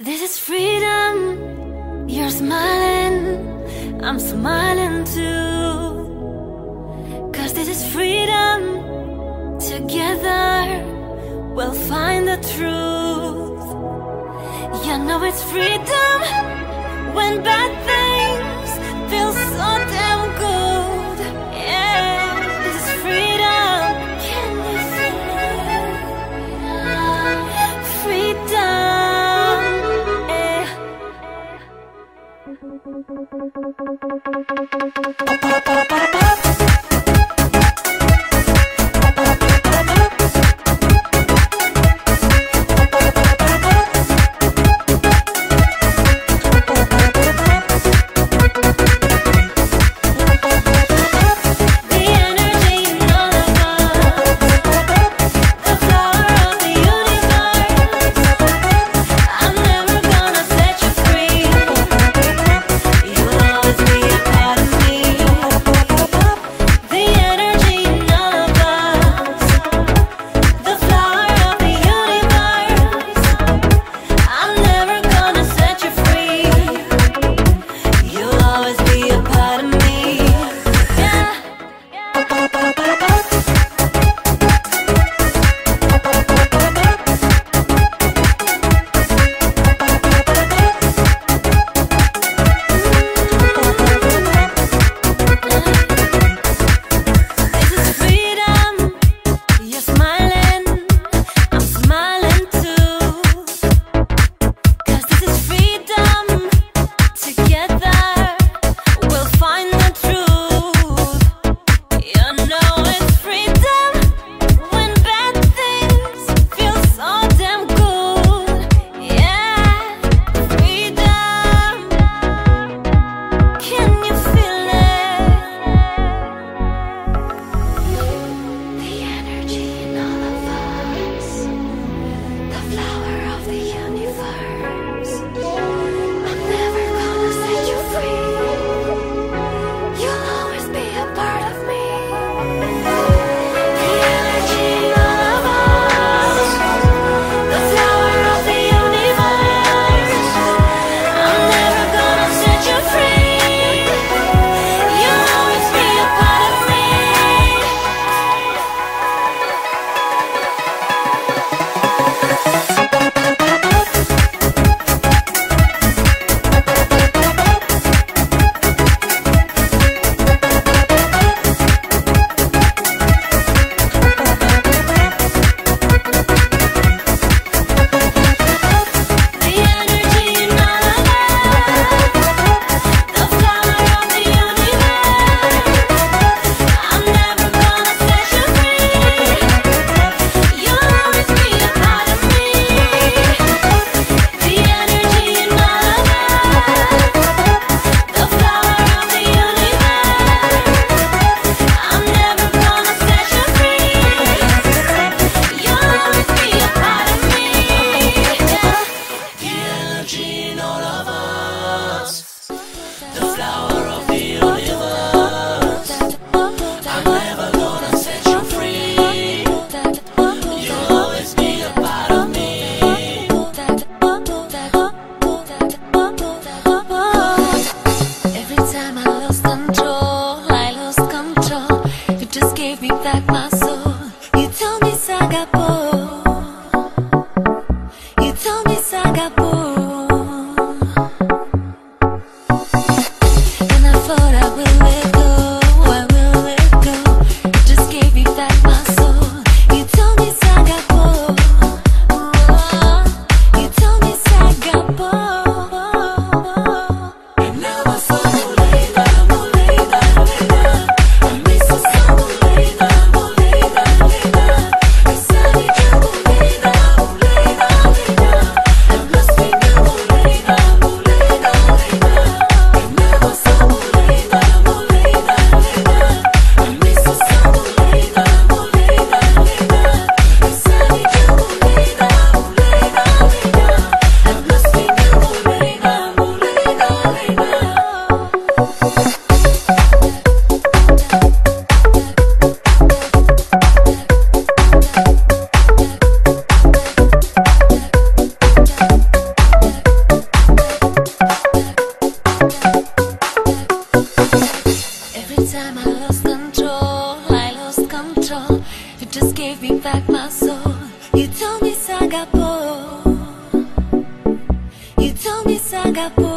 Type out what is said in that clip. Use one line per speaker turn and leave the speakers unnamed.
This is freedom. You're smiling. I'm smiling too. Cause this is freedom. Together, we'll find the truth. You know it's freedom when bad things. Bye. Singapore. You told me Singapore.